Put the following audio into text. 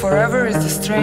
Forever is the strange.